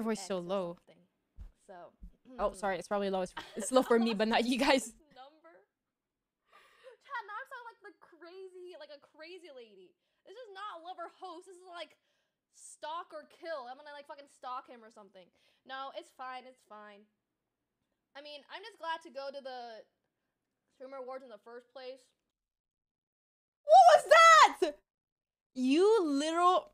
your voice so low. So. Oh, hmm. sorry. It's probably low. It's low for me, but not you guys. Number. Chad, now I sound like the crazy, like a crazy lady. This is not love or host. This is like stalk or kill. I'm gonna like fucking stalk him or something. No, it's fine. It's fine. I mean, I'm just glad to go to the streamer awards in the first place. What was that? You literal